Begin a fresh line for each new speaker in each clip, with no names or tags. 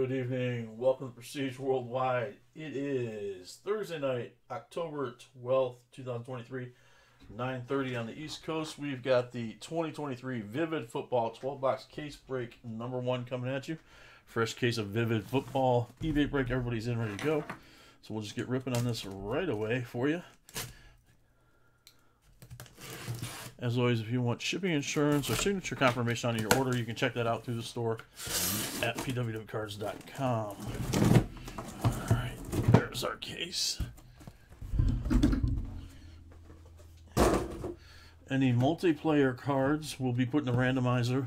Good evening. Welcome to Prestige Worldwide. It is Thursday night, October 12th, 2023, 9.30 on the East Coast. We've got the 2023 Vivid Football 12-box case break number one coming at you. Fresh case of Vivid Football eBay break. Everybody's in ready to go. So we'll just get ripping on this right away for you. As always, if you want shipping insurance or signature confirmation on your order, you can check that out through the store at pwwcards.com. All right, there's our case. Any multiplayer cards will be put in the randomizer.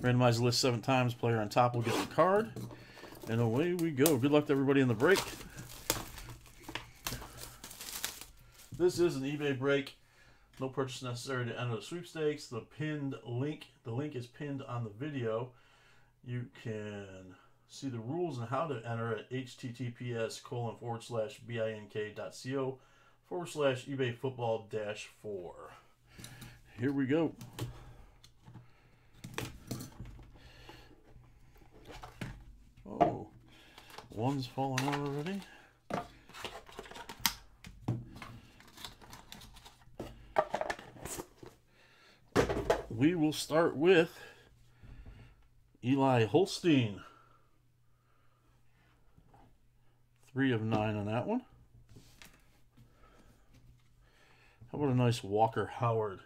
Randomize the list seven times. Player on top will get the card. And away we go. Good luck to everybody in the break. This is an eBay break. No purchase necessary to enter the sweepstakes. The pinned link, the link is pinned on the video. You can see the rules and how to enter at https colon forward slash bink.co forward slash eBay football dash four. Here we go. Oh, one's falling out already. We will start with Eli Holstein. Three of nine on that one. How about a nice Walker Howard?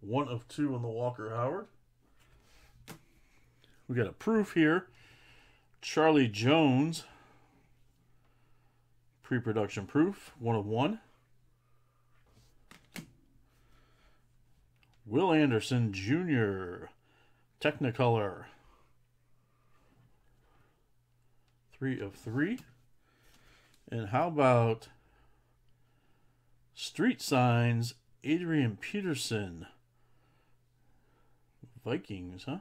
One of two on the Walker Howard. We got a proof here. Charlie Jones pre-production proof, one of one. Will Anderson Jr., Technicolor, three of three. And how about Street Signs, Adrian Peterson, Vikings, huh?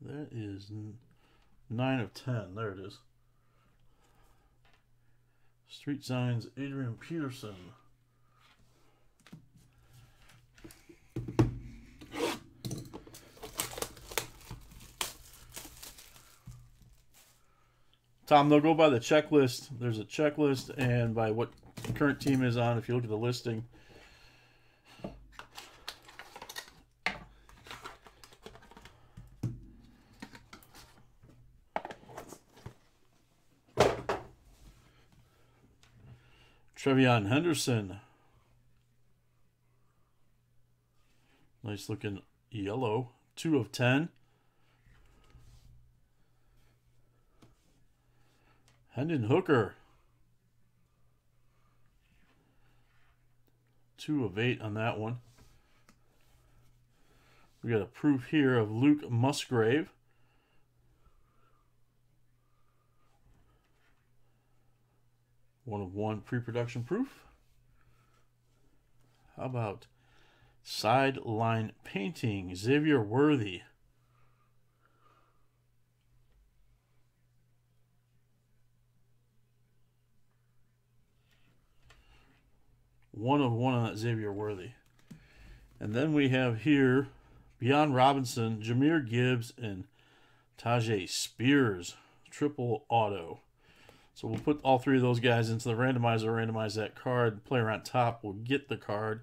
That is 9 of 10. There it is. Street Signs, Adrian Peterson. Tom, they'll go by the checklist. There's a checklist, and by what current team is on. If you look at the listing, TreVeyon Henderson. Nice looking yellow. Two of ten. Hendon Hooker. Two of eight on that one. We got a proof here of Luke Musgrave. One of one pre-production proof. How about sideline painting? Xavier Worthy. One of one on that Xavier Worthy. And then we have here Bijan Robinson, Jahmyr Gibbs, and Tyjae Spears. Triple auto. So we'll put all three of those guys into the randomizer, randomize that card. Player on top will get the card.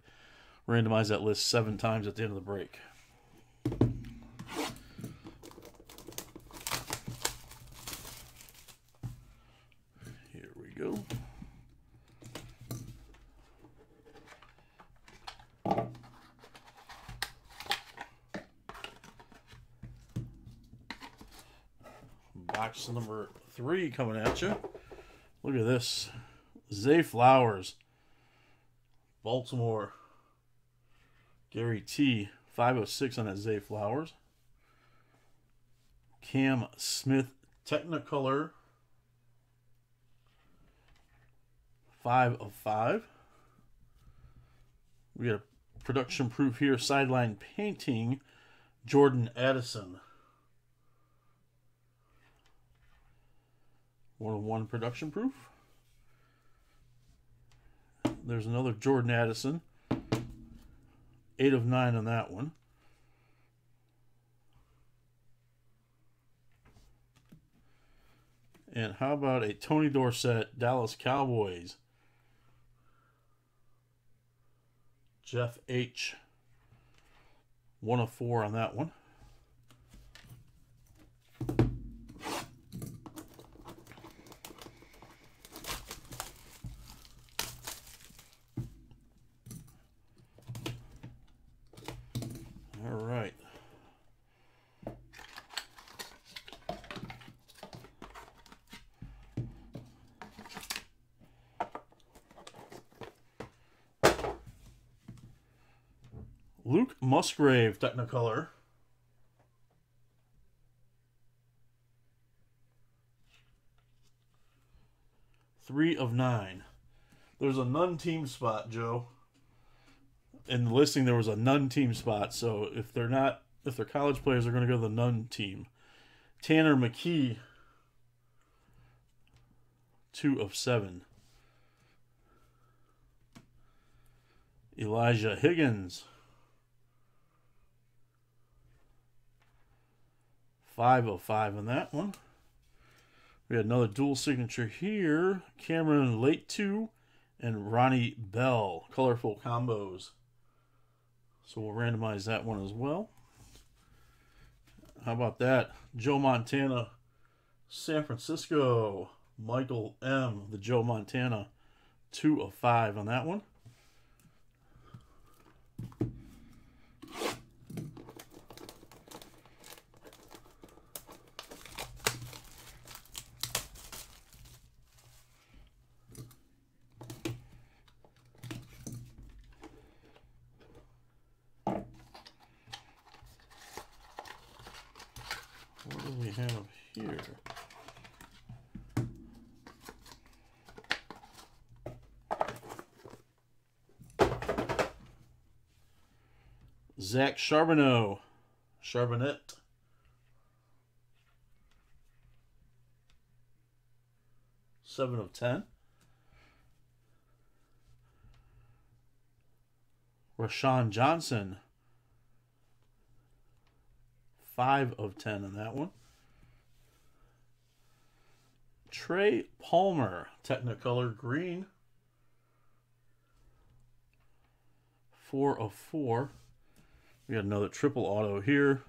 Randomize that list seven times at the end of the break. Here we go. Box number three coming at you. Look at this. Zay Flowers. Baltimore. Gary T. 506 on that Zay Flowers. Cam Smith Technicolor. 5 of 5. We got a production proof here. Sideline painting. Jordan Addison. One of one production proof. There's another Jordan Addison. Eight of nine on that one. And how about a Tony Dorsett Dallas Cowboys? Jeff H. One of four on that one. All right. Luke Musgrave Technicolor. Three of nine. There's a none team spot, Joe. In the listing, there was a none team spot. So if they're not, if they're college players, they're going to go to the none team. Tanner McKee, two of seven. Elijah Higgins, five of five on that one. We had another dual signature here. Cameron Latu and Ronnie Bell. Colorful combos. So we'll randomize that one as well. How about that? Joe Montana, San Francisco. Michael M. The Joe Montana. Two of five on that one. What do we have here? Zach Charbonneau. Charbonnet. Seven of ten. Roschon Johnson. Five of ten on that one. Trey Palmer, Technicolor Green. Four of four. We got another triple auto here.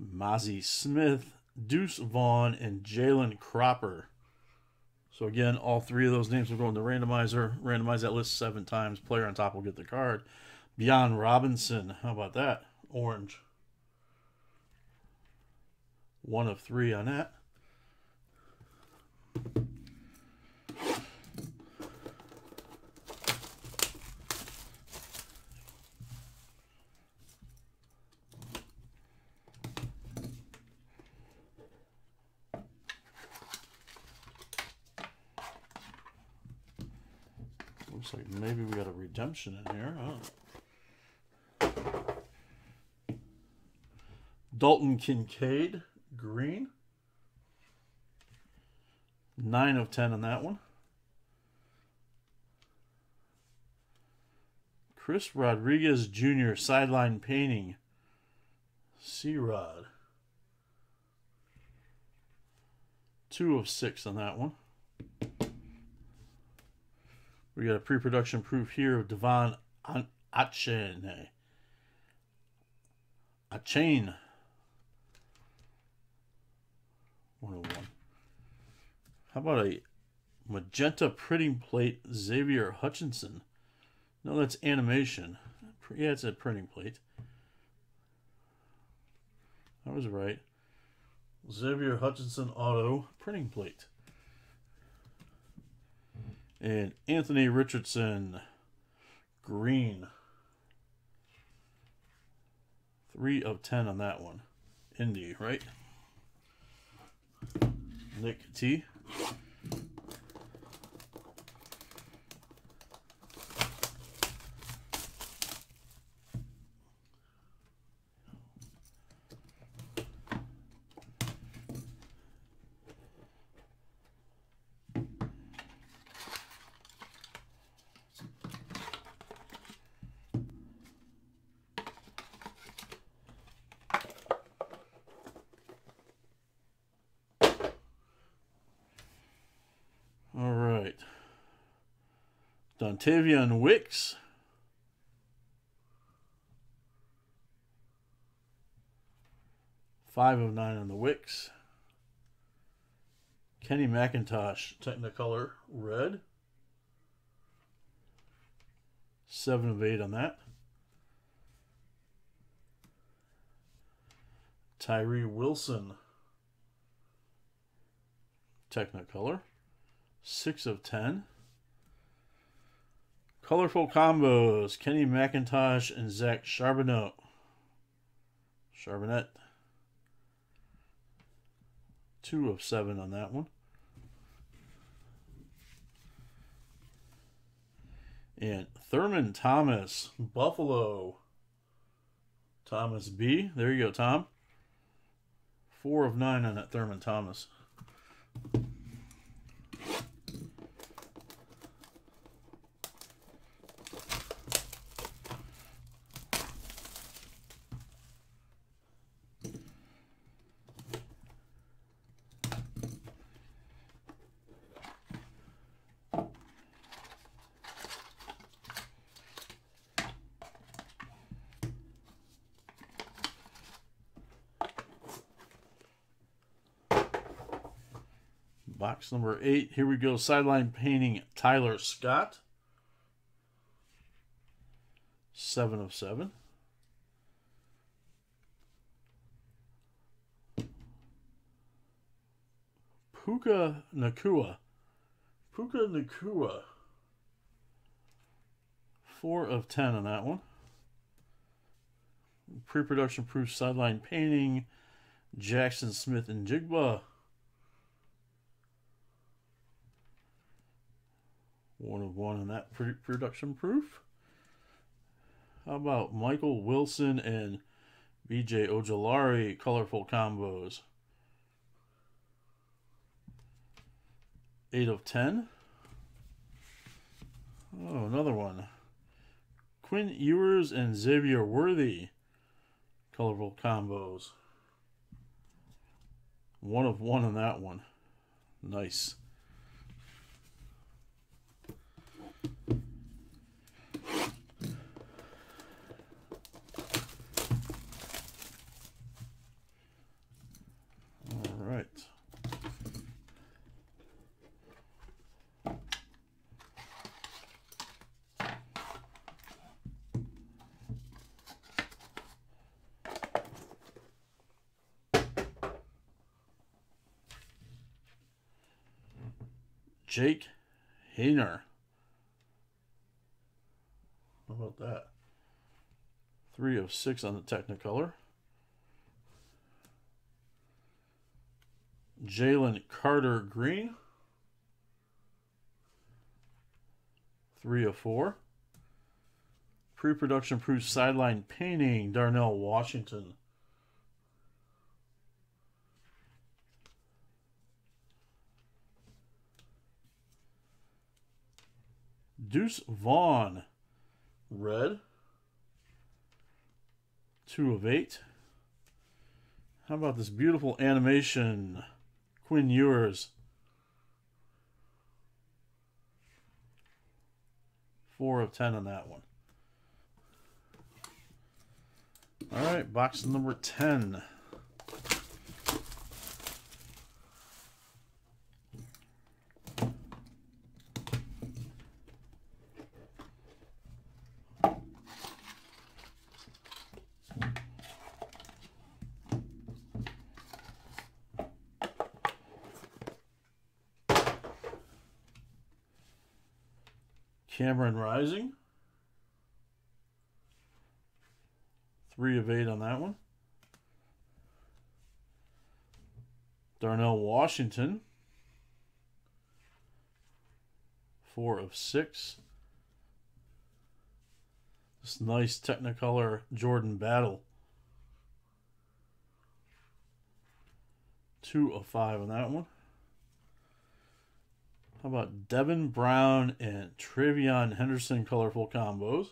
Mazi Smith, Deuce Vaughn, and Jalen Cropper. So again, all three of those names will go in the randomizer. Randomize that list seven times. Player on top will get the card. Bijan Robinson, how about that? Orange. One of three on that. Looks like maybe we got a redemption in here. Huh? Dalton Kincaid, green. Nine of ten on that one. Chris Rodriguez Jr. sideline painting. C Rod. Two of six on that one. We got a pre-production proof here of De'Von Achane. Achane. 101. How about a magenta printing plate Xavier Hutchinson? No, that's animation. Yeah, it's a printing plate. I was right. Xavier Hutchinson Auto printing plate. And Anthony Richardson Green. Three of ten on that one. Indy, right? Nick T. right. Dontayvion Wicks. Five of nine on the Wicks. Kenny McIntosh, Technicolor Red. Seven of eight on that. Tyree Wilson, Technicolor. Six of ten. Colorful combos, Kenny McIntosh and Zach Charbonnet. Charbonnet. Two of seven on that one. And Thurman Thomas, Buffalo. Thomas B. There you go, Tom. Four of nine on that Thurman Thomas. Box number eight. Here we go. Sideline painting Tyler Scott. Seven of seven. Puka Nacua. Puka Nacua. Four of ten on that one. Pre-production proof sideline painting. Jaxon Smith-Njigba. One of one on that production proof. How about Michael Wilson and BJ Ojulari colorful combos? 8 of 10. Oh, another one. Quinn Ewers and Xavier Worthy colorful combos. One of one on that one. Nice. All right. Jake Haener. How about that? Three of six on the Technicolor. Jalen Carter Green. Three of four. Pre-production proof sideline painting, Darnell Washington. Deuce Vaughn. Red. Two of eight. How about this beautiful animation? Quinn Ewers. Four of ten on that one. All right, box number 10. Cameron Rising. Three of eight on that one. Darnell Washington. Four of six. This nice Technicolor Jordan Battle. Two of five on that one. How about Devin Brown and TreVeyon Henderson colorful combos?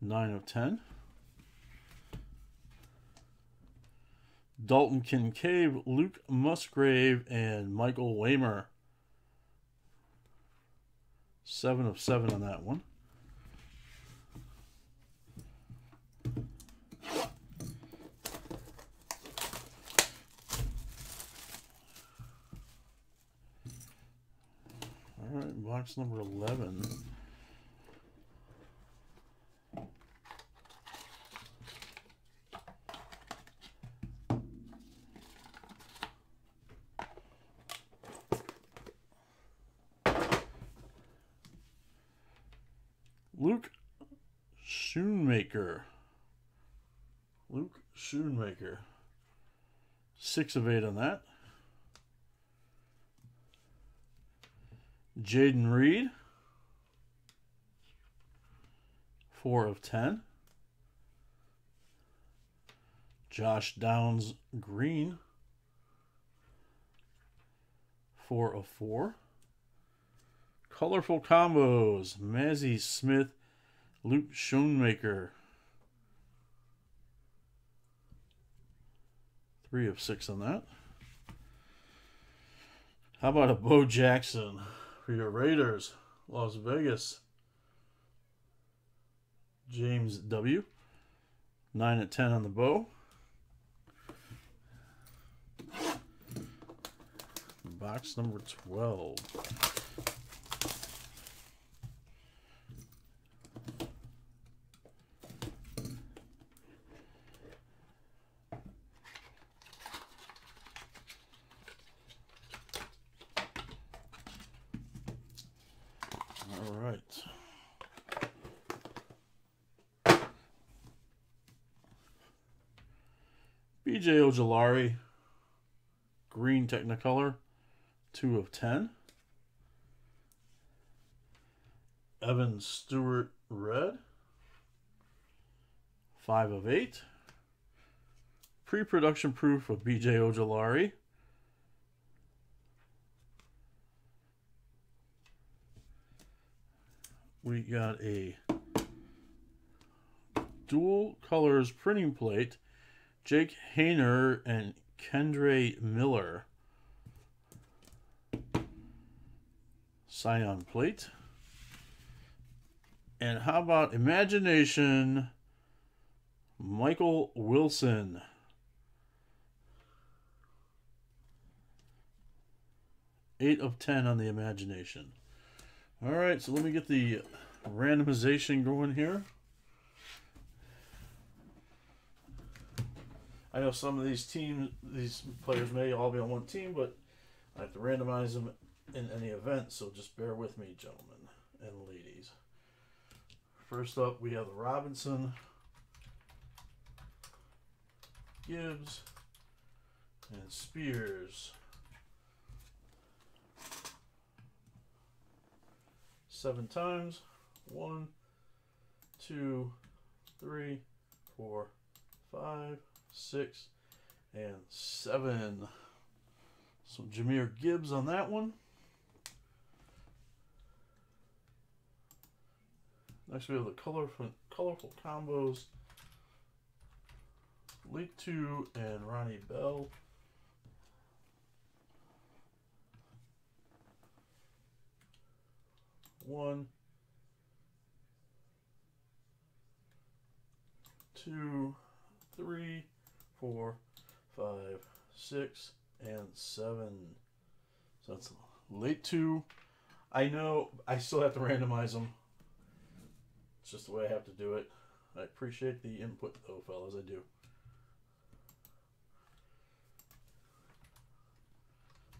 9 of 10. Dalton Kincaid, Luke Musgrave, and Michael Mayer. Seven of seven on that one. Right, box number 11. Luke Schoonmaker. Luke Schoonmaker. Six of eight on that. Jayden Reed. Four of ten. Josh Downs Green. Four of four. Colorful combos. Mazi Smith, Luke Schoonmaker. Three of six on that. How about a Bo Jackson for your Raiders, Las Vegas. James W. 9 at 10 on the bow. Box number 12. BJ Ojulari, green Technicolor, 2 of 10. Evan Stewart, red, 5 of 8. Pre production proof of BJ Ojulari. we got a dual colors printing plate. Jake Haener and Kendre Miller. Cyan plate. And how about Imagination Michael Wilson? Eight of ten on the imagination. All right, so let me get the randomization going here. I know some of these teams, these players may all be on one team, but I have to randomize them in any event, so just bear with me, gentlemen and ladies. First up, we have the Robinson, Gibbs, and Spears. seven times. One, two, three, four, five, six, and seven. So Jameer Gibbs on that one. Next we have the colorful colorful combos. Latu and Ronnie Bell. one, two, three, four, five, six, and seven. So that's Latu. I know I still have to randomize them. It's just the way I have to do it. I appreciate the input though, fellas. I do.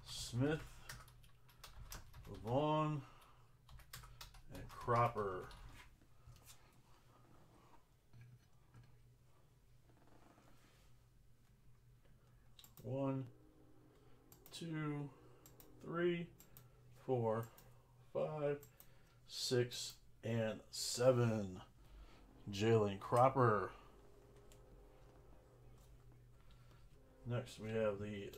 Smith, Vaughn, and Cropper. One, two, three, four, five, six, and seven. Jalen Cropper. Next, we have the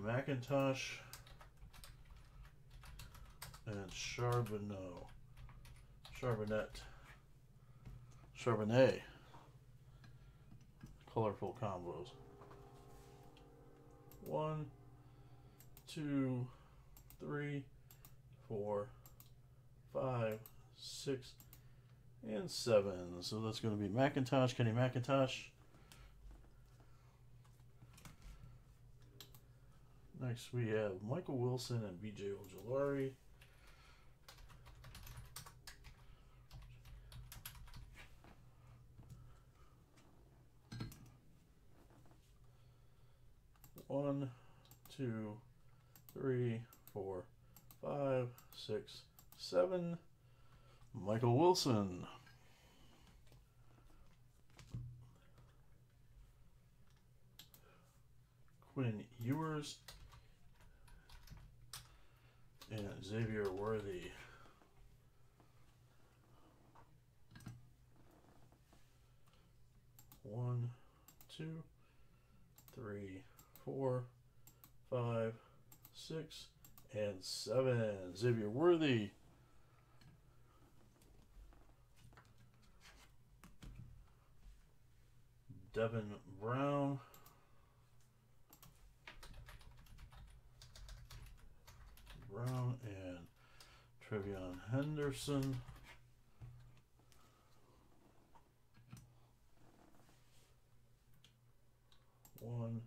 McIntosh and Charbonneau. Charbonnet. Charbonnet. Colorful combos. One, two, three, four, five, six, and seven. So that's going to be McIntosh, Kenny McIntosh. Next we have Michael Wilson and BJ Ojulari. One, two, three, four, five, six, seven. Michael Wilson. Quinn Ewers and Xavier Worthy. One, two, three, four, five, six, and seven. Xavier Worthy. Devin Brown. Brown and TreVeyon Henderson. One,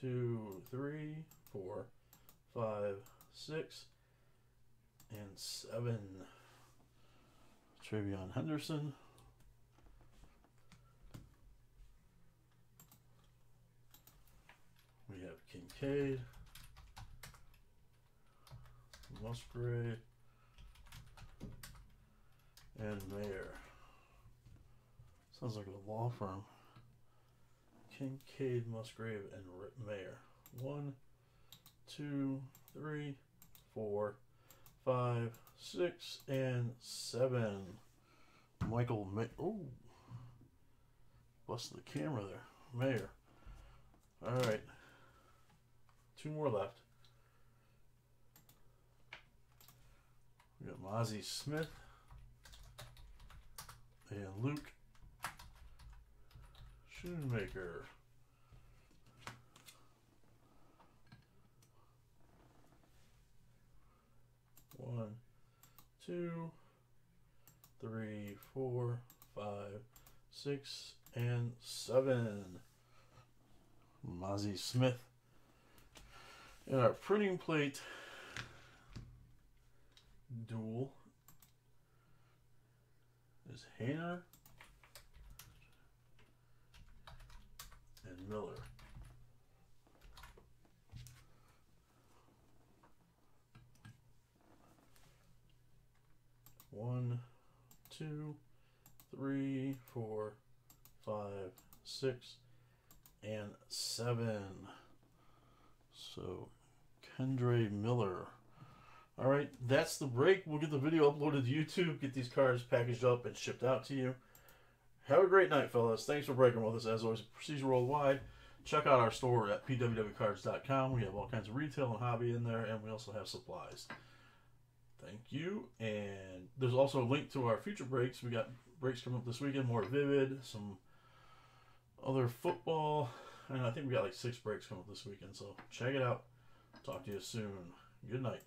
two, three, four, five, six, and seven. TreVeyon Henderson. We have Kincaid. Musgrave, and Mayer. Sounds like a law firm. Kincaid, Musgrave, and Rip Mayer. One, two, three, four, five, six, and seven. Michael May. Oh, busted the camera there. Mayer. All right. Two more left. We got Mazi Smith and Luke Schoonmaker. One, two, three, four, five, six, and seven. Mazi Smith. And our printing plate dual is Haener Miller. One, two, three, four, five, six, and seven. So, Kendre Miller. All right, that's the break. We'll get the video uploaded to YouTube, get these cards packaged up and shipped out to you. Have a great night, fellas. Thanks for breaking with us. As always, Procedure Worldwide. Check out our store at pwwcards.com. We have all kinds of retail and hobby in there, and we also have supplies. Thank you. And there's also a link to our future breaks. We got breaks coming up this weekend, more vivid, some other football, and I think we got like six breaks coming up this weekend. So check it out. Talk to you soon. Good night.